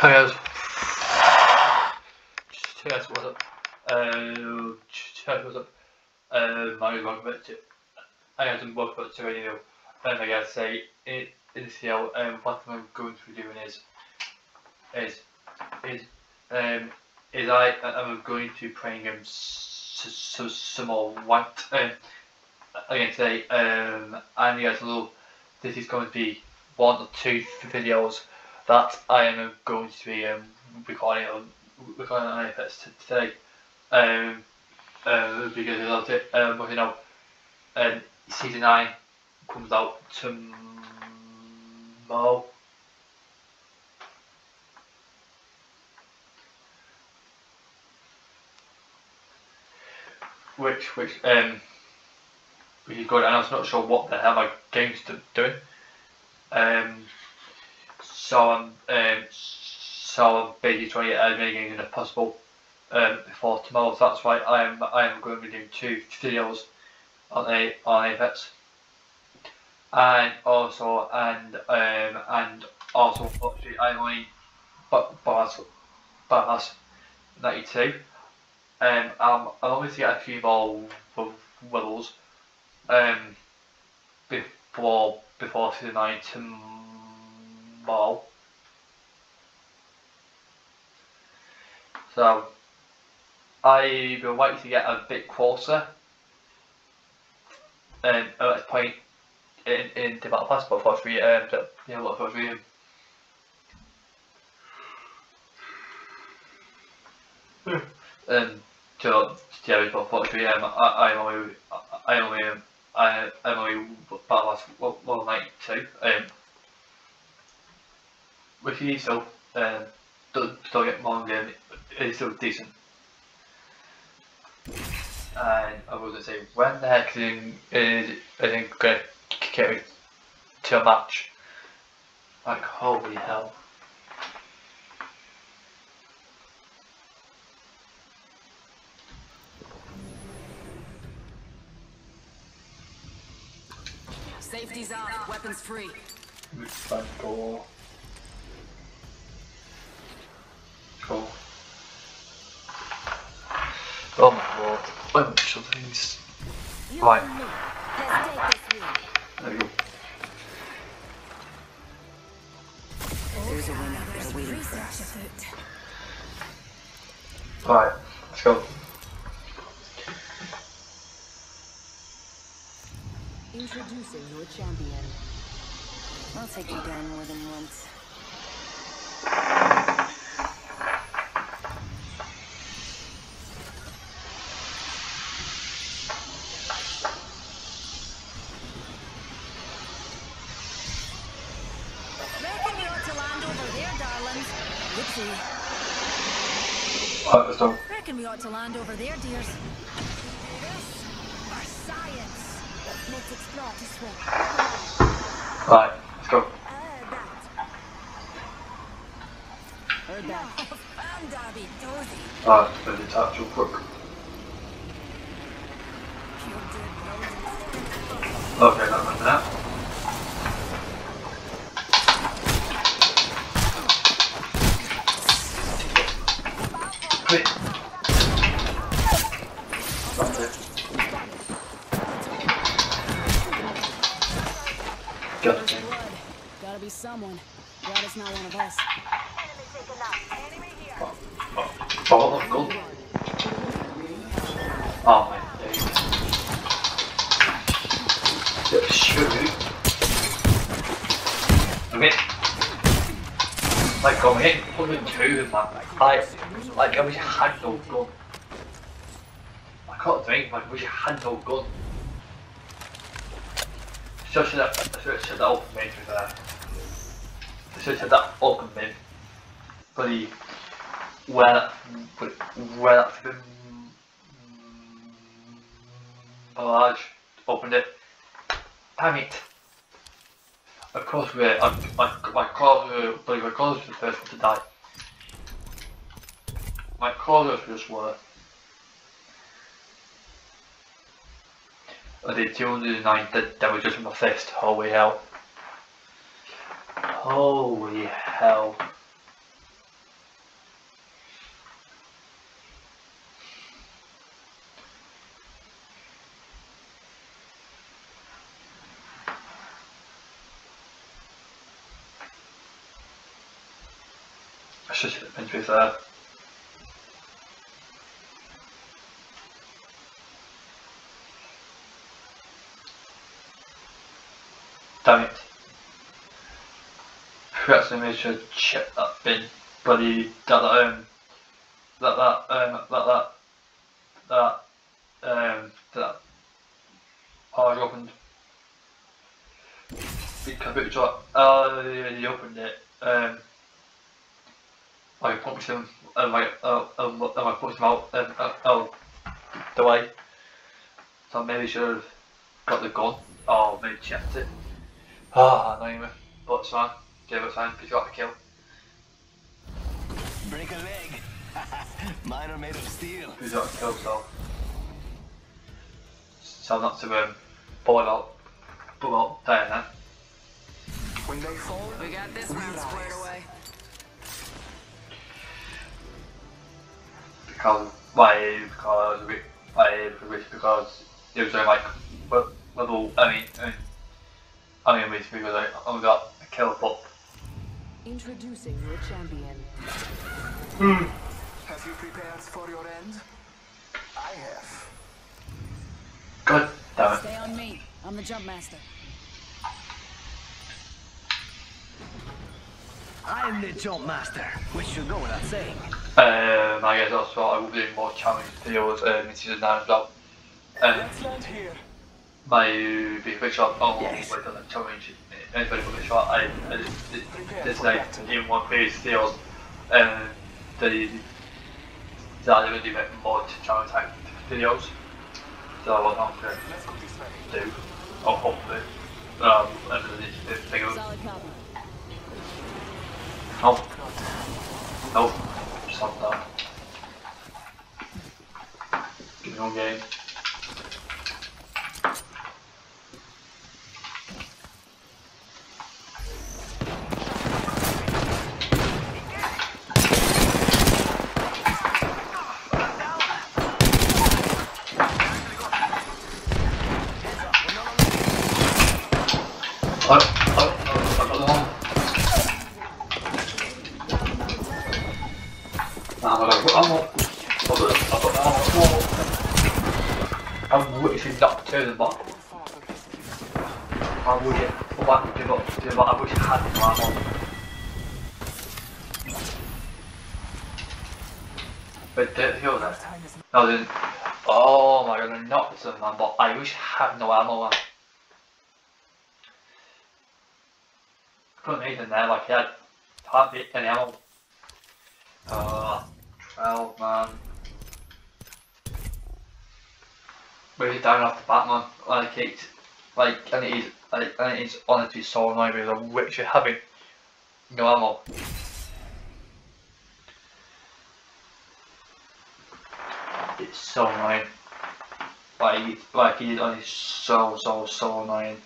Hey guys, what's up? Uh, guys, what's up? Uh, my is welcome back to. Hi guys, and welcome back video. And I gotta say, in, this video, um, what I'm going to be doing is, is, is, um, is I, I'm going to be playing um, some, some more white. Um, again today, um, and you guys know this is going to be one or two videos that I am going to be um, recording on recording on iPads today. Um, uh, because I loved it. Um, but you know, um, season nine comes out tomorrow. Which which um which is good and I was not sure what the hell my game's doing. Um so I'm um, so I'm basically trying to get as many games as possible um, before tomorrow. So that's why I am I am going to be doing two videos on a on Apex, and also and um and also obviously I'm only but Bars Bars ninety two. Um, I'm I'm going to get a few more levels um before before season nine tomorrow ball. So I will wait to get a bit closer um, at this point in, in the Battle Pass, but fortunately, um, yeah, what fortunately, um, um, so, yeah, but fortunately, um, I, I'm only, I, I'm only, um, I, I'm only Battle Pass 192, um, which is still um, don't get more game, it's still decent. And I was gonna say, when the heck is I think gonna get me to a match? Like holy hell. Safety's off, weapons free. Thank God. Cool. Oh my lord. Why am I shoving these? Right. There we go. There's a win out there waiting for us. Right, let's go. Introducing your champion. I'll take you down more than once. Let's go. Reckon we ought to land over there, dears. This, our science. Let's explore this way. Right, let's go. Heard that. Found Dobby, Dozy. Right, let's do the touch real quick. Okay, that went that. Quick. That's it. Got it. Gotta be someone. Glad it's not one of us. Oh, that's good. Oh man, there you go. Yeah, shoot. Okay. Like, I'm hitting fucking man. Like, like, I wish I had no gun. I can't drink, like, I wish I had no gun. That, I should have said that open mid to there. I should have said that open mid. Bloody, where that, where that been large opened it. Damn it. Of course we're, I, I, my claws were, but my claws were the first to die like choristers were. I did 209, that, that was just my fist, holy hell. Holy hell. I should have been to be fair. To make sure to check that bin. Bloody that that um that that um that that that um that hard opened. Big computer. Oh yeah, he opened it. Um I punched him and like uh um and I punched him out um uh, oh the way. So maybe should have got the gun or maybe checked it. Ah, oh. But it's fine. Give it time, because you got the kill. Break a leg. Mine are made of steel. Who's got the kill, so. So not to um, pull it out. Pull out there then. When they fall, We got this one squared away. Because, why, because, we, why, because it was only like, well, level, I mean, I mean, I mean, because I only got a kill, but Introducing your champion. have you prepared for your end? I have. god damn it. Stay on me. I'm the jump master. I am the jump master, which should go without saying. Um, I guess also I will be doing more challenge videos um, in season 9 as well. Um, Let's land here. my big big shot oh Yes. wait on the challenge anybody big shot I, I just did this night in one previous videos and the that I'm gonna do like more challenge type videos. So I want to Let's go this do or hopefully. Um and then this this thing Solid copy. no no stop that give me one game Oh, oh, oh, I got the one. Nah, I got the ammo. I got the- I got the ammo. I'm literally not to the bot. I would get go back to the bot, to the bot. I wish I had the ammo. But the hill there. No, then. Oh my god, I knocked them, man. But I wish I had no ammo, man. couldn't hit there like he had hardly any ammo. Uh, 12 man. Really down off the bat man. Like it's like and it is like and it is honestly so annoying because I'm literally having no ammo. It's so annoying. Like like it is honestly so so so annoying.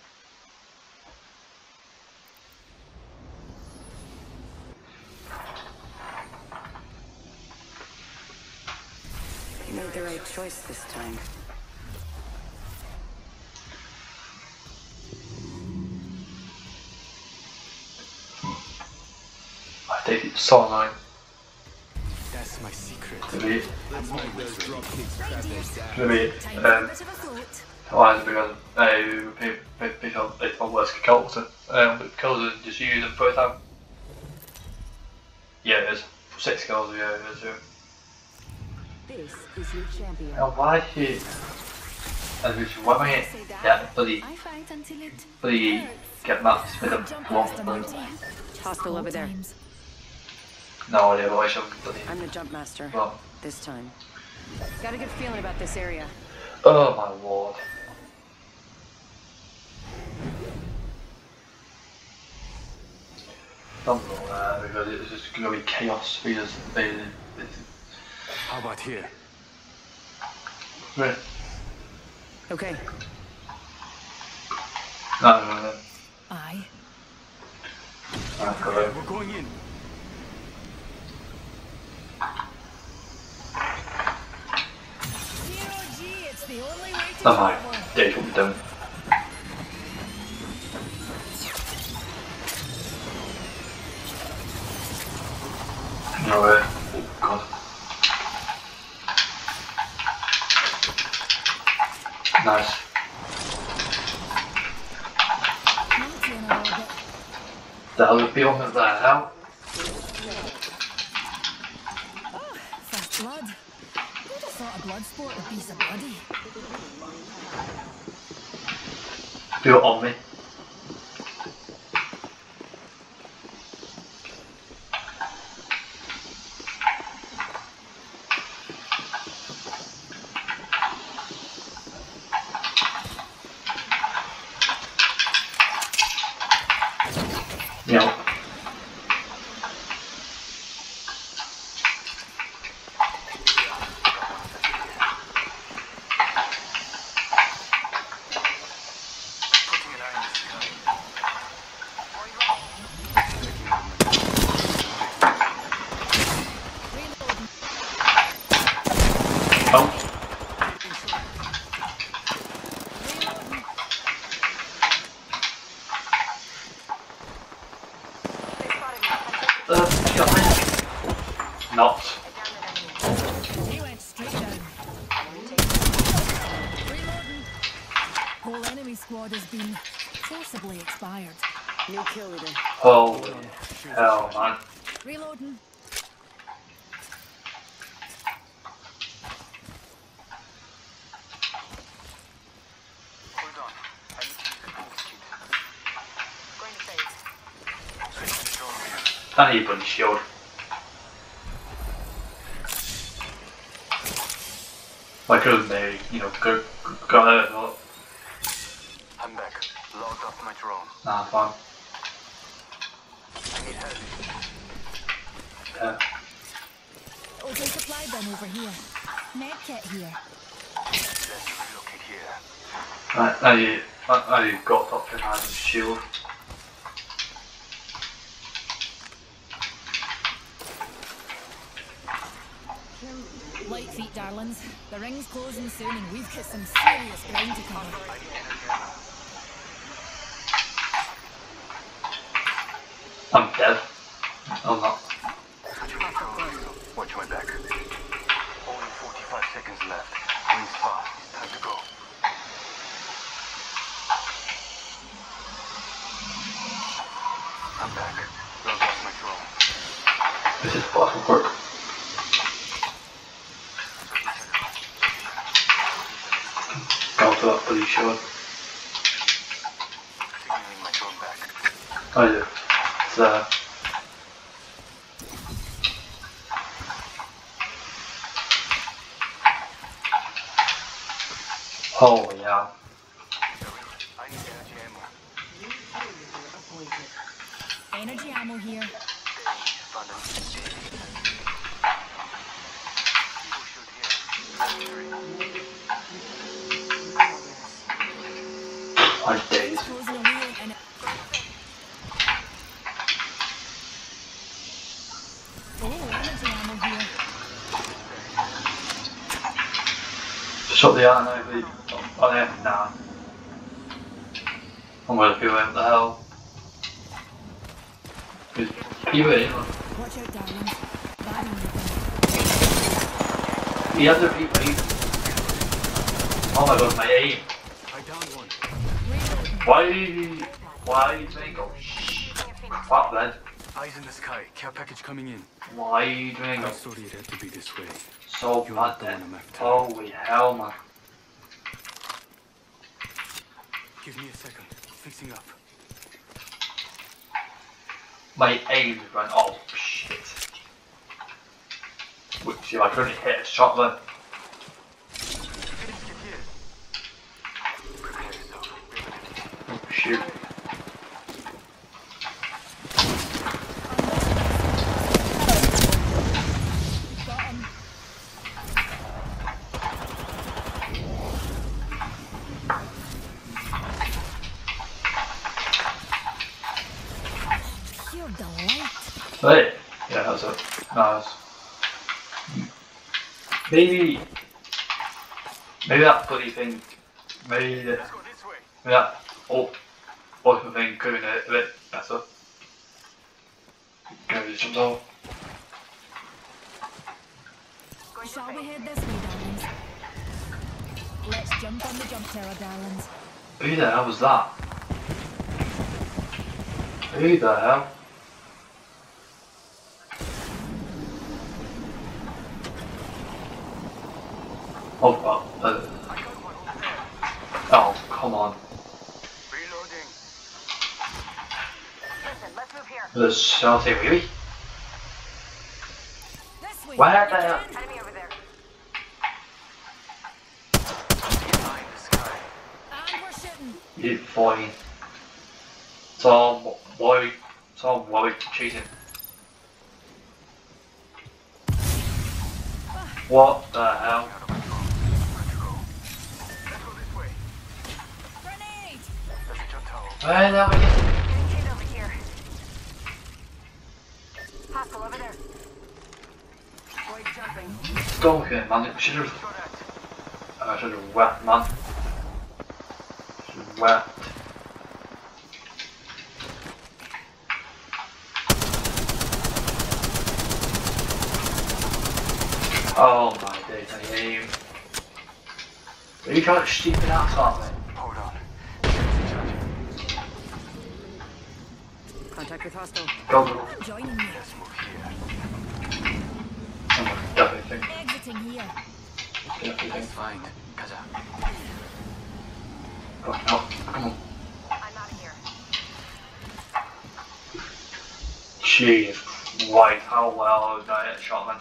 You made the right choice this time. I think it's so annoying That's my secret. to me. Let's make those drop kicks To me, um, for a bit of a thought. why is it because because it's my worst kills um, but kills just use them for a time. Yeah, there's six kills. Yeah, there's This is your champion. Now why is he? And which why am I Say yeah, bloody I fight until it bloody get maps with a Jump long master, one. Marty. Hostile over there. Times. No idea why I should bloody I'm the jump master. well. This time. Got a good feeling about this area. Oh my lord. Oh, Don't go there because it's just gonna be chaos because they, it's, How about here? no, Okay. no, no, no. I. I've got it. We're going in. Давай, я их убедим. God. Nice. That'll appeal me that how? Who'd have thought a blood sport would be so bloody? People on me. Yep. Putting an eye in the sky. Reloading. Oh, uh, shot Not. He went straight down. Reloading. Whole enemy squad has been forcibly expired. New kill leader. Holy hell, man. Reloading. Hold on. I need to use the boost kit. Going to phase. Switch to drone here. I need a bloody shield. Why couldn't um, they, you know, go, go there? Not, I'm back. Logged off my drone. nah, fine. I need help. Yeah. Oh, Open supply bin over here. Med kit here. Let's relocate here. Right, now you, now you've got Dr. Adam's shield. Light feet, darlings. The ring's closing soon and we've got some serious ground to cover. I need energy ammo. I'm dead. I'm not. Switching to. Watch my back. Only 45 seconds left. Rings far. It's time to go. I'm back. Logged off my drone. This is fucking work. Drone back. Oh yeah. It's uh Holy hell. I need energy ammo. Energy ammo here. Found an Evo shield here. Shut the now, please. Oh nah. I'm gonna go out the hell. You in? Watch out, beat. Oh my god, my aim. I downed one. Reloading. Why? Why shh. Fuck that. Eyes in the sky. Care package coming in. Why are you doing I'm sorry it had to be this way. so You're bad then? one I'm after. Holy hell man. Give me a second. Fixing up. My aim went oh shit. Which if I couldn't hit a shot there. Finish it here. Prepare yourself. Oh shoot. Got him. Pure delight. Hey. Yeah, that's it. Nice. Maybe. Maybe that bloody thing. Maybe the. Let's go this way. Maybe that oh, ultimate thing could have been a, bit better. Go to jump off. Shall we head this way, darlings? Let's jump on the jump tower, darlings. Who the hell was that? Who the hell? Oh, well, uh, I got one over there. oh, come on. Reloading. Listen, let's move here. The Salty really? Where the hell? The. You fine. Tom, why? Tom, why cheating? What the hell? Out of my phone. Good to go. Let's go this way. Grenade! There's a jump tower. Where the hell we get? Getting hit over here. Hostile over there. Boy jumping. Don't get man. Oh, I should have. Shot at. I should have wept, man. Should have wept. Oh my days, I aim. Are you trying to stupid ass on me? Hold on. Contact with hostile. Go, go. Joining you. Let's move here. I'm gonna definitely here. Definitely think. Fine. Kaza. Go, no, come on. I'm out of here. Jeez, white, how well did I hit shot man?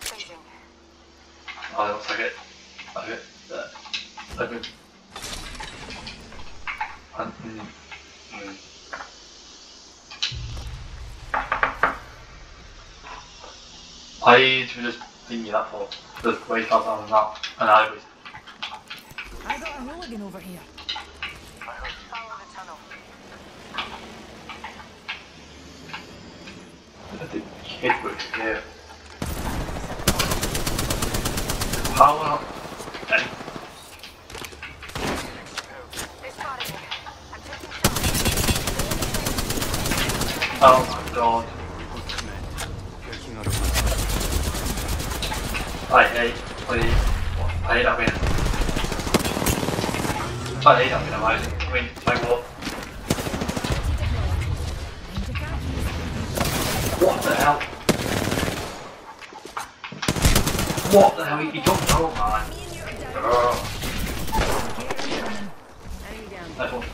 Phasing. Oh, that looks like it. Like it. Uh, there. Like mm it. And, mm, mm. I need to just leave me that for. Just wait up on that. And I was. I got a hooligan over here. I heard you. Follow the tunnel. I think kid was here. How well? Hey, They spotted me. I'm taking shots. oh my god. Working out of my I hate, I hate, I hate having, I hate having amazing. I mean, like what? Danger khakis. What the hell? What the hell? You don't know, man. Down. Nice one.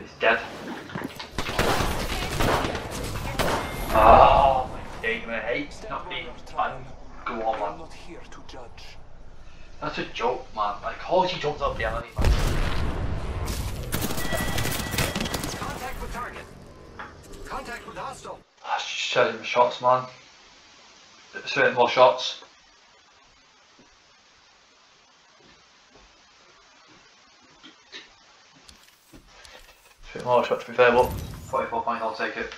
He's dead. Oh my man. I hate not being man. Go on, man. not here to judge. That's a joke, man. Like, how he jumped up the alley, man. Contact with target. Contact with hostile. Ah, Shut him shots, man. Certain more shots. Certain more shots to be fair, but 44 points, I'll take it.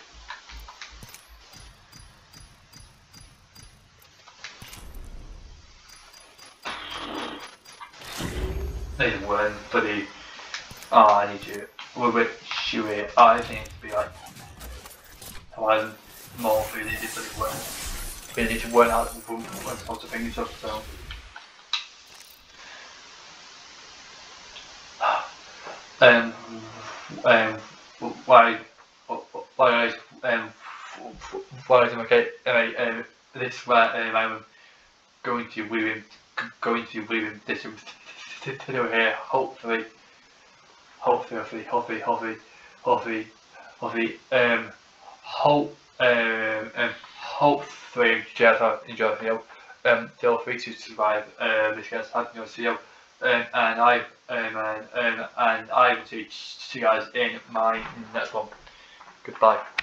Need to win, bloody. Oh, I need you. We're with Shuey. I think to be like. Horizon more really did bloody well. Really need to work out the when to bring it up, so. Um, um, why, why, um, why is okay? Anyway, um, this where um, I'm going to leave him, going to leave him this video here. Hopefully, hopefully, hopefully, hopefully, hopefully, hopefully, hopefully, um, hope, um, um, hopefully, guys have enjoyed the video. Um, feel free to subscribe, um, you guys have enjoyed this video. Um, and I, um, and, um, and I will see you guys in my next one. Goodbye.